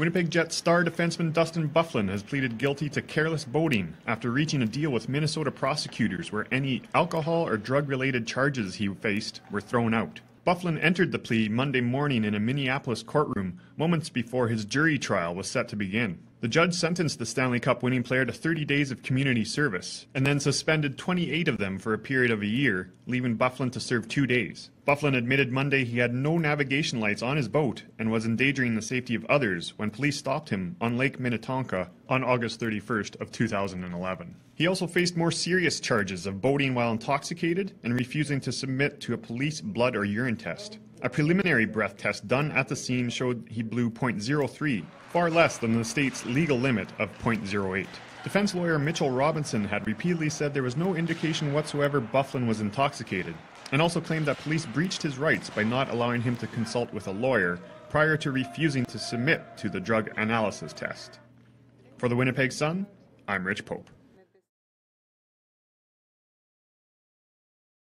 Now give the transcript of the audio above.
Winnipeg Jets star defenseman Dustin Byfuglien has pleaded guilty to careless boating after reaching a deal with Minnesota prosecutors where any alcohol or drug related charges he faced were thrown out. Byfuglien entered the plea Monday morning in a Minneapolis courtroom moments before his jury trial was set to begin. The judge sentenced the Stanley Cup winning player to 30 days of community service and then suspended 28 of them for a period of a year, leaving Byfuglien to serve two days. Byfuglien admitted Monday he had no navigation lights on his boat and was endangering the safety of others when police stopped him on Lake Minnetonka on August 31st of 2011. He also faced more serious charges of boating while intoxicated and refusing to submit to a police blood or urine test. A preliminary breath test done at the scene showed he blew .03, far less than the state's legal limit of .08. Defense lawyer Mitchell Robinson had repeatedly said there was no indication whatsoever Byfuglien was intoxicated, and also claimed that police breached his rights by not allowing him to consult with a lawyer prior to refusing to submit to the drug analysis test. For the Winnipeg Sun, I'm Rich Pope.